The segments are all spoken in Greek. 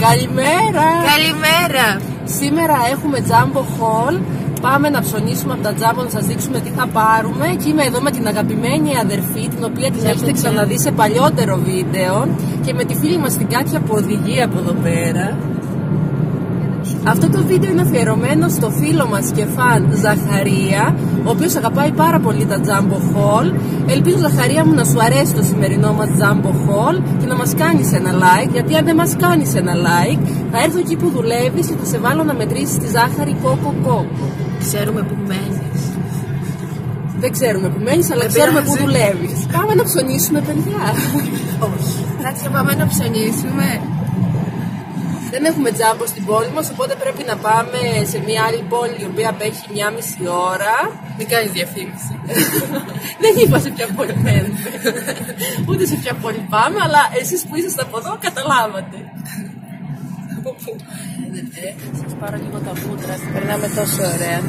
Καλημέρα! Καλημέρα! Σήμερα έχουμε Jumbo Hall. Πάμε να ψωνίσουμε από τα Jumbo να σας δείξουμε τι θα πάρουμε. Και είμαι εδώ με την αγαπημένη αδερφή, την οποία την έχετε ξαναδεί σε παλιότερο βίντεο. Και με τη φίλη μας την Κάτια που οδηγεί από εδώ πέρα. Αυτό το βίντεο είναι αφιερωμένο στο φίλο μας και φαν Ζαχαρία, ο οποίος αγαπάει πάρα πολύ τα Jumbo Hall. Ελπίζω Ζαχαρία μου να σου αρέσει το σημερινό μας Jumbo Hall και να μας κάνεις ένα like, γιατί αν δεν μας κάνεις ένα like, θα έρθω εκεί που δουλεύεις και θα σε βάλω να μετρήσεις τη ζάχαρη κόκο κόκο. Ξέρουμε που μένεις. Δεν ξέρουμε που μένεις, αλλά Δεν ξέρουμε που πειράζει. δουλεύεις. Πάμε να ψωνίσουμε, παιδιά. Όχι. Κάτσε πάμε να ψωνίσουμε. Δεν έχουμε τζάμπο στην πόλη μας, οπότε πρέπει να πάμε σε μια άλλη πόλη η οποία απέχει μια μισή ώρα. Μην κάνεις διαφήμιση. Δεν είπα σε ποια πόλη μένετε. Ούτε σε ποια πόλη πάμε, αλλά εσείς που είσαστε από εδώ καταλάβατε. Από πού. Ε, σας πάρω λίγο τα μούτρα. Περνάμε τόσο ωραία.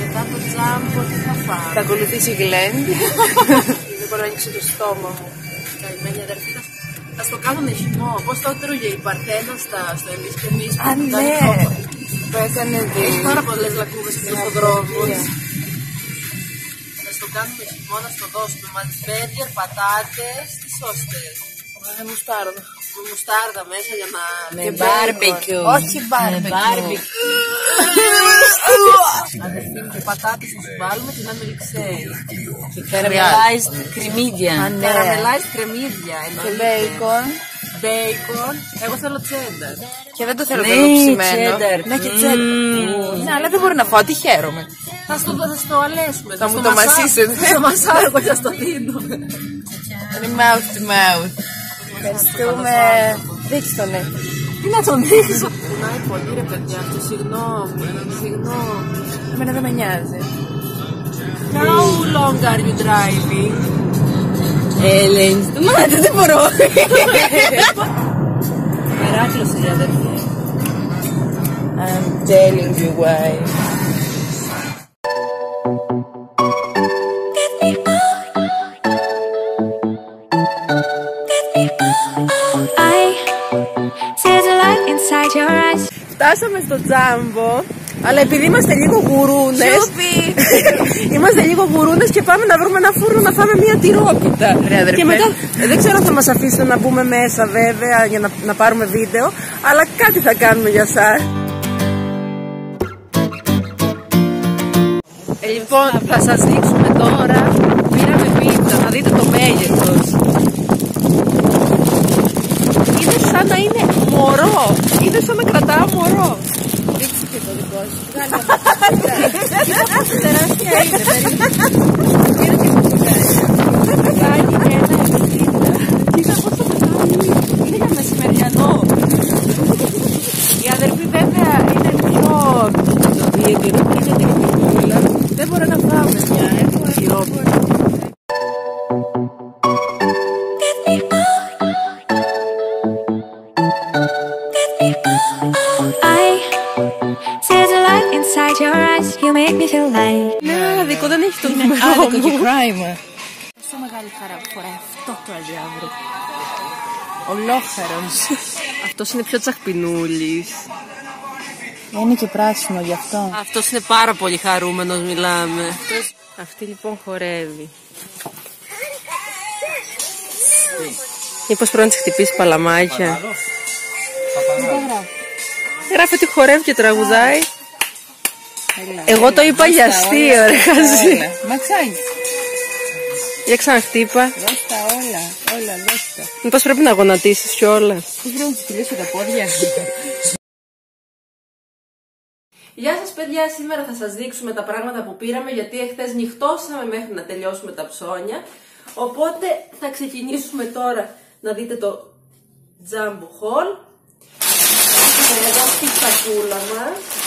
Μετά το τζάμπο τι θα Θα φάω. ακολουθήσει η Γκλέν. Δεν μπορώ να ανοίξω το στόμα μου. Καημένη αδερφή, θα- θα στο κάνουν χυμό. Πώς το έτρωγε η Παρθένα στα, στο εμείς και εμείς. Α, που κάνει ναι. κόκο. Που έκανε Έχει δει. πάρα πολλές λακκούβες αυτός ο δρόμος. αλήθεια. Θα στο κάνουμε χυμό, να στο δώσουμε. Μαζί μπέργκερ, πατάτες, τις σώστες. Δεν μου στάρω. Με μουστάρδα μέσα για να... Με και barbecue. Όχι barbecue. Αδερφή μου και πατάτες θα σου βάλουμε και να μιλξέει. Caramelized cremidια. Α, ναι. Καραμελάις κρεμμύδια. Και εννοείται. μπέικον. Μπέικον. Εγώ θέλω τσέντα. Και δεν το θέλω Ναι, πολύ ψημένο. cheddar. Ναι, και τσέντα. Ναι, αλλά δεν μπορώ να φάω, τι χαίρομαι. Θα στο, θα στο αλέσουμε. Θα μου στο το μασά- μασίσετε. Θα στο μασάρω και θα στο δίνω. Είναι mouth to mouth. Ευχαριστούμε. Δείξτε τον, ναι. Τι να τον δείξω. Πεινάει πολύ ρε παιδιά αυτό. Συγγνώμη. Συγγνώμη. Εμένα δεν με νοιάζει. How long are you driving? Ελένη, σταμάτα, δεν μπορώ. Μεράκλωσε η αδερφή. I'm telling you why. Φτάσαμε στο τζάμπο, αλλά επειδή είμαστε λίγο γουρούνες, Σούπι! είμαστε λίγο γουρούνες και πάμε να βρούμε ένα φούρνο να φάμε μια τυρόπιτα. Ρε, αδερφέ. και μετά, ε, δεν ξέρω αν θα μας αφήσετε να μπούμε μέσα βέβαια για να, να πάρουμε βίντεο, αλλά κάτι θα κάνουμε για σας. Ε, λοιπόν, θα σας δείξουμε τώρα, πήραμε πίτσα, θα δείτε το μέγεθος. Είναι σαν να είναι μωρό, είναι σαν να κρατάω μωρό. Δείξε και το δικό σου. Κοίτα πόσο τεράστια είναι, περίμενε. Ναι, άδικο, δεν έχει το νούμερο Άδικο και μου. crime. Πόσο μεγάλη χαρά που φοράει αυτό το αδιάβρο. Ολόχαρος. Αυτός είναι πιο τσαχπινούλης. Είναι και πράσινο γι' αυτό. Αυτός είναι πάρα πολύ χαρούμενος, μιλάμε. Αυτή λοιπόν χορεύει. Μήπως πρέπει να της χτυπήσει παλαμάκια. Γράφει ότι χορεύει και τραγουδάει. Εγώ το είπα για αστείο, ρε χαζί. Μαξάκι. Για ξαναχτύπα. Δώσ' τα όλα. Όλα, δώσ' τα. Μήπως πρέπει να γονατίσεις κιόλας. Τι πρέπει να τους τα πόδια; Γεια σας παιδιά, σήμερα θα σας δείξουμε τα πράγματα που πήραμε γιατί εχθές νυχτώσαμε μέχρι να τελειώσουμε τα ψώνια οπότε θα ξεκινήσουμε τώρα να δείτε το Jumbo Hall Έχουμε εδώ τη σακούλα μας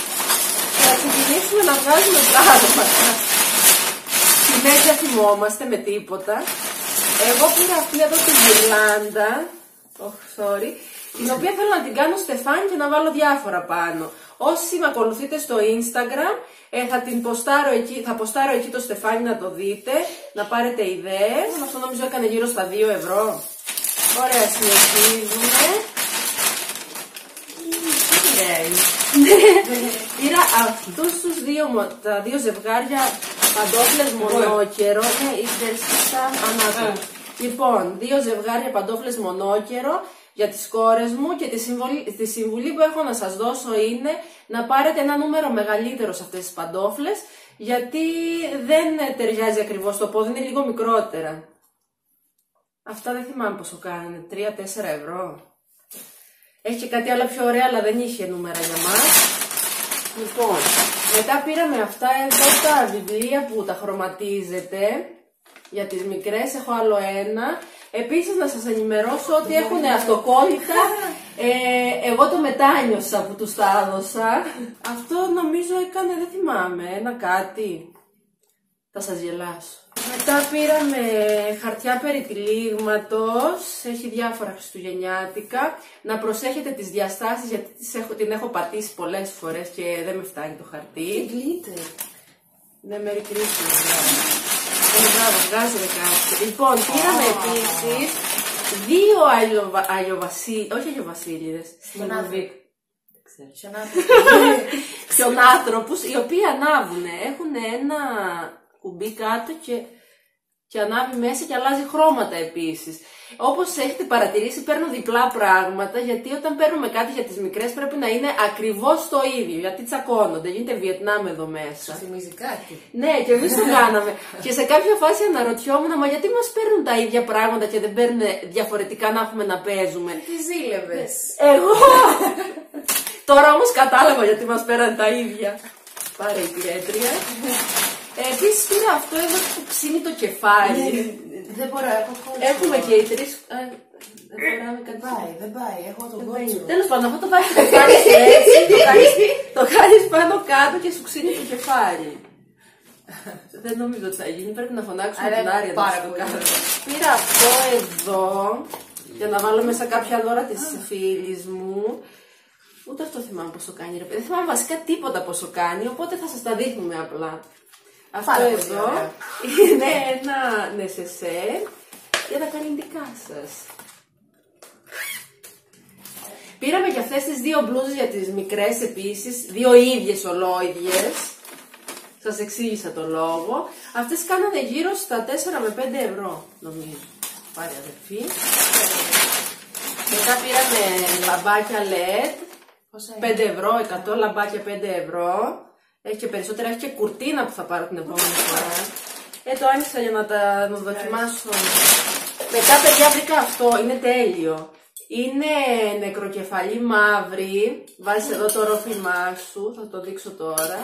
θα ξεκινήσουμε να βγάζουμε πράγματα Στην μέση δεν θυμόμαστε με τίποτα εγώ πήρα αυτή εδώ τη γυρλάντα oh, sorry την οποία θέλω να την κάνω στεφάνι και να βάλω διάφορα πάνω. Όσοι με ακολουθείτε στο Instagram, ε, θα την ποστάρω εκεί, θα ποστάρω εκεί το στεφάνι να το δείτε, να πάρετε ιδέες. Αυτό νομίζω έκανε γύρω στα 2 ευρώ. Ωραία, συνεχίζουμε. Πήρα αυτούς τους δύο, μο- τα δύο ζευγάρια παντόφλες μονόκερο. Ναι, ήρθες στα ανάποδα. Λοιπόν, δύο ζευγάρια παντόφλες μονόκερο για τις κόρες μου και τη συμβολή, τη συμβουλή που έχω να σας δώσω είναι να πάρετε ένα νούμερο μεγαλύτερο σε αυτές τις παντόφλες γιατί δεν ταιριάζει ακριβώς το πόδι, είναι λίγο μικρότερα. Αυτά δεν θυμάμαι πόσο κάνουν, 3-4 ευρώ. Έχει και κάτι άλλο πιο ωραίο, αλλά δεν είχε νούμερα για μας. Λοιπόν, μετά πήραμε αυτά εδώ τα βιβλία που τα χρωματίζετε. Για τις μικρές έχω άλλο ένα. Επίσης να σας ενημερώσω ότι έχουν αυτοκόλλητα. Ε, εγώ το μετάνιωσα που τους τα έδωσα. Αυτό νομίζω έκανε, δεν θυμάμαι, ένα κάτι. Θα σας γελάσω. Μετά πήραμε χαρτιά περιτυλίγματος, έχει διάφορα χριστουγεννιάτικα. Να προσέχετε τις διαστάσεις γιατί τις έχω, την έχω πατήσει πολλές φορές και δεν με φτάνει το χαρτί. Γκλίτερ. Δεν με ρικρίσει. Ε, μπράβο, βγάζω κάτι. Λοιπόν, πήραμε επίσης δύο Άγιο- Αγιοβασί... όχι Αγιοβασίλειδες. Στον Άβη. Χιονάτροπους, οι οποίοι ανάβουν. Έχουν ένα κουμπί κάτω και, και ανάβει μέσα και αλλάζει χρώματα επίσης. Όπως έχετε παρατηρήσει παίρνω διπλά πράγματα γιατί όταν παίρνουμε κάτι για τις μικρές πρέπει να είναι ακριβώς το ίδιο γιατί τσακώνονται, γίνεται Βιετνάμ εδώ μέσα. Θυμίζει κάτι. Ναι, και εμείς το κάναμε. και σε κάποια φάση αναρωτιόμουν, μα γιατί μας παίρνουν τα ίδια πράγματα και δεν παίρνουν διαφορετικά να έχουμε να παίζουμε; Τις ζήλευες. Εγώ! Τώρα όμως κατάλαβα γιατί μας πέραν τα ίδια. Πάρε η πυρέτρια. Ε, Επίση πήρα αυτό εδώ που ψήνει το κεφάλι; Δεν μπορώ, έχω κότσο. Έχουμε και οι τρεις. Δεν φοράμε κάτι. Πάει, δεν πάει, έχω τον κότσο. Τέλος πάντων, αυτό το βάζεις το κάνεις έτσι, το κάνεις, το κάνεις πάνω κάτω και σου ξύνει το κεφάλι. Δεν νομίζω ότι θα γίνει, πρέπει να φωνάξουμε Άρα την Άρια να πάρα σου το πολύ κάνει. ωραίο. Πήρα αυτό εδώ για να βάλω μέσα κάποια δώρα της φίλης μου. Ούτε αυτό θυμάμαι πόσο κάνει. Ρε. παιδί. Δεν θυμάμαι βασικά τίποτα πόσο κάνει, οπότε θα σας τα δείχνουμε απλά. Αυτό Πάρα πολύ εδώ ωραίο. είναι ένα νεσεσέρ για τα καλλιντικά σας. Πήραμε και αυτές τις δύο μπλούζες για τις μικρές επίσης, δύο ίδιες ολόιδιες. Σας εξήγησα το λόγο. Αυτές κάνανε γύρω στα 4 με 5 ευρώ, νομίζω. Πάρε αδερφή. Μετά πήραμε λαμπάκια LED, Πόσα 5 ευρώ, 100 λαμπάκια 5 ευρώ. Έχει και περισσότερα, έχει και κουρτίνα που θα πάρω την επόμενη φορά. Ε, το άνοιξα για να τα να δοκιμάσω. Μετά, παιδιά, βρήκα αυτό, είναι τέλειο. Είναι νεκροκεφαλή μαύρη. Βάζεις εδώ το ρόφημά σου, θα το δείξω τώρα.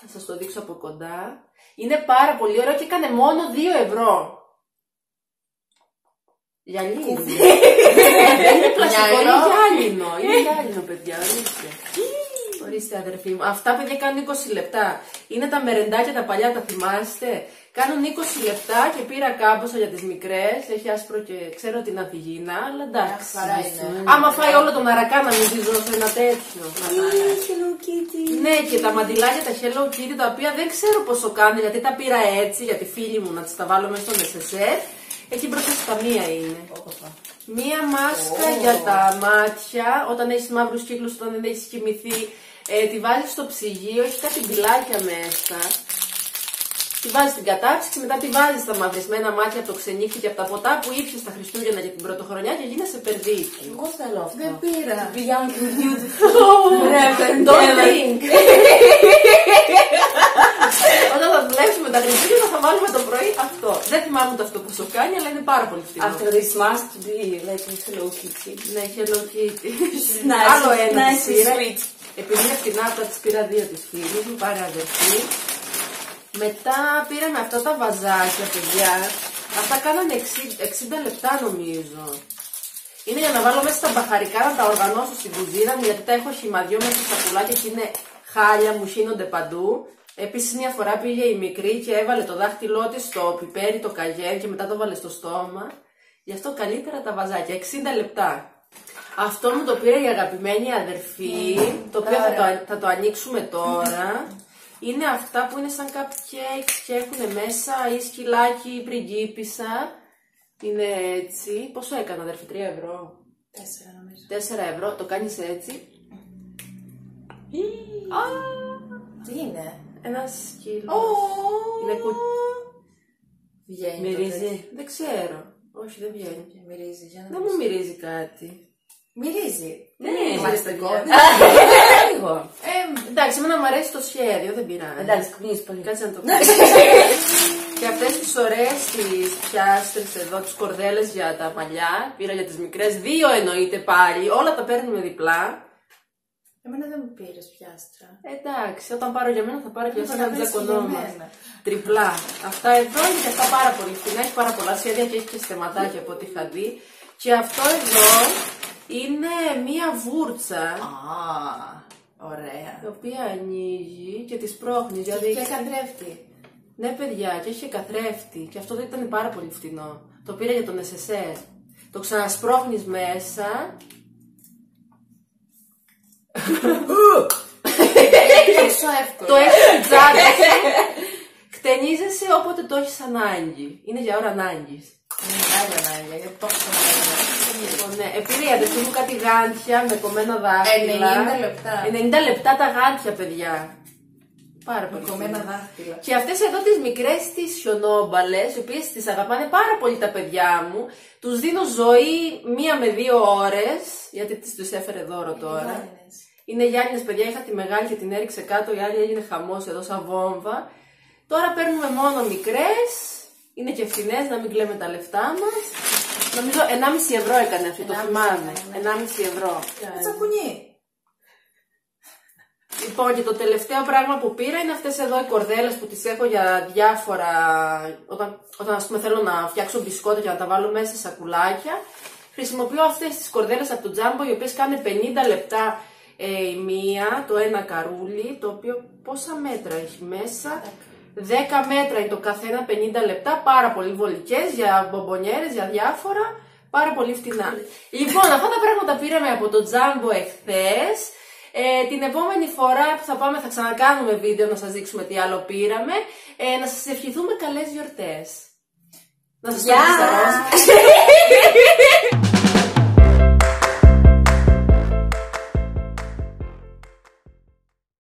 Θα σας το δείξω από κοντά. Είναι πάρα πολύ ωραίο και έκανε μόνο 2 ευρώ. Γυαλί. είναι. Δεν είναι πλαστικό, είναι Μυαλό. γυάλινο. Είναι γυάλινο, παιδιά, ορίστε. Ορίστε, αδερφοί μου. Αυτά, παιδιά, κάνουν 20 λεπτά. Είναι τα μερεντάκια τα παλιά, τα θυμάστε; Κάνουν 20 λεπτά και πήρα κάμποσα για τις μικρές. Έχει άσπρο και ξέρω ότι είναι αφηγήνα, αλλά εντάξει. Αχ, χαρά είναι. Άμα φάει όλο τον αρακά να μην τη σε ένα τέτοιο. Να φάνε. Hello Kitty. Ναι, και τα μαντιλάκια, τα Hello Kitty, τα οποία δεν ξέρω πόσο κάνουν, γιατί τα πήρα έτσι για τη φίλη μου να τις τα βάλω μέσα στο SSR. Εκεί μπροστά στα μία είναι. Μία μάσκα για τα μάτια, όταν έχεις μαύρους κύκλους, όταν δεν έχεις κοιμηθεί, ε, τη βάζεις στο ψυγείο, έχει κάτι μπιλάκια μέσα. Τη βάζεις στην κατάψυξη, μετά τη βάζεις στα μαυρισμένα μάτια από το ξενύχτη και από τα ποτά που ήπιες τα Χριστούγεννα και την πρωτοχρονιά και γίνεσαι περδίκι. Εγώ θέλω αυτό. Δεν πήρα. Young and beautiful. Don't think. Όταν θα δουλέψουμε τα Χριστούγεννα θα βάλουμε το πρωί αυτό. Δεν θυμάμαι το αυτό πόσο κάνει, αλλά είναι πάρα πολύ φθηνό. After this must be like a Hello Kitty. Ναι, Hello Kitty. Nice, Άλλο ένα nice της πήρα. and sweet. Επειδή είναι φθηνά, αυτά τις πήρα δύο της φίλης μου, πάρε αδερφή. Μετά πήραμε αυτά τα βαζάκια, παιδιά. Αυτά κάνανε 60, 60 λεπτά νομίζω. Είναι για να βάλω μέσα στα μπαχαρικά να τα οργανώσω στην κουζίνα μου, γιατί τα έχω χυμαδιό μέσα στα πουλάκια και είναι χάλια, μου χύνονται παντού. Επίσης μια φορά πήγε η μικρή και έβαλε το δάχτυλό της στο πιπέρι, το καγέν και μετά το βάλε στο στόμα. Γι' αυτό καλύτερα τα βαζάκια, 60 λεπτά. Αυτό μου το πήρε η αγαπημένη αδερφή, το οποίο θα το, θα το ανοίξουμε τώρα. Είναι αυτά που είναι σαν cupcakes και έχουν μέσα ή σκυλάκι ή πριγκίπισσα. Είναι έτσι. Πόσο έκανα αδερφή, 3 ευρώ; Τέσσερα νομίζω. 4 ευρώ, το κάνεις έτσι. Τι είναι; Ένα σκύλος. Ω, Είναι κου... Βγαίνει. Μυρίζει. Δεν ξέρω. Όχι, δεν βγαίνει. το τέτοιο. Μυρίζει. Για να Δεν δεις. μου μυρίζει κάτι. Μυρίζει. Δεν είναι μυρίζει, μαστικό. παιδιά. Λίγο. Ε, εντάξει, εμένα μου αρέσει το σχέδιο, δεν πειράζει. Εντάξει, κουνείς πολύ. Κάτσε να το πω. και αυτές τις ωραίες τις πιάστρες εδώ, τις κορδέλες για τα μαλλιά, πήρα για τις μικρές, δύο εννοείται πάλι, όλα τα παίρνουμε διπλά. Εμένα δεν μου πήρες πιάστρα. Εντάξει, όταν πάρω για μένα θα πάρω και Δεν εσένα θα να πάρεις και για τζακωνόμαστε. μένα. Τριπλά. Αυτά εδώ είναι και αυτά πάρα πολύ φθηνά, έχει πάρα πολλά σχέδια και έχει και στεματάκια από ό,τι είχα δει. Και αυτό εδώ είναι μία βούρτσα, Α, ωραία. η οποία ανοίγει και τη σπρώχνει. Δηλαδή, Και καντρεύτη. ναι, παιδιά, και έχει και καθρέφτη. Και αυτό δεν ήταν πάρα πολύ φθηνό. Το πήρα για τον SSR. Το ξανασπρώχνεις μέσα. Τόσο εύκολο. Το έχεις στην τσάντα σου. Χτενίζεσαι όποτε το έχεις ανάγκη. Είναι για ώρα ανάγκης. Είναι μεγάλη ανάγκη, γιατί το έχω ξαναδεί. Λοιπόν, ναι, επήρε η αδερφή μου κάτι γάντια με κομμένα δάχτυλα. 90 λεπτά. 90 λεπτά τα γάντια, παιδιά. Πάρα πολύ. Κομμένα φθηνά. δάχτυλα. Και αυτές εδώ τις μικρές τις χιονόμπαλες, οι οποίες τις αγαπάνε πάρα πολύ τα παιδιά μου, τους δίνω ζωή μία με δύο ώρες, γιατί τις τους έφερε δώρο τώρα. Γυάλινες. Είναι γυάλινες παιδιά, είχα τη μεγάλη και την έριξε κάτω, η άλλη έγινε χαμός εδώ σαν βόμβα. Τώρα παίρνουμε μόνο μικρές, είναι και φθηνές, να μην κλαίμε τα λεφτά μας. Νομίζω 1,5 ευρώ έκανε αυτή, το 1,5 θυμάμαι. έκανε, ναι. 1,5 ευρώ. Τσακουνί. Λοιπόν, και το τελευταίο πράγμα που πήρα είναι αυτές εδώ οι κορδέλες που τις έχω για διάφορα... Όταν, όταν ας πούμε θέλω να φτιάξω μπισκότα και να τα βάλω μέσα σε σακουλάκια. Χρησιμοποιώ αυτές τις κορδέλες από το Jumbo, οι οποίες κάνουν 50 λεπτά ε, η μία, το ένα καρούλι, το οποίο πόσα μέτρα έχει μέσα; 10 μέτρα είναι το καθένα, 50 λεπτά, πάρα πολύ βολικές για μπομπονιέρες, για διάφορα, πάρα πολύ φτηνά. λοιπόν, αυτά τα πράγματα πήραμε από το Jumbo εχθές. Ε, την επόμενη φορά που θα πάμε θα ξανακάνουμε βίντεο να σας δείξουμε τι άλλο πήραμε. Ε, να σας ευχηθούμε καλές γιορτές. Να σας Γεια! πω τις αρρώστιες.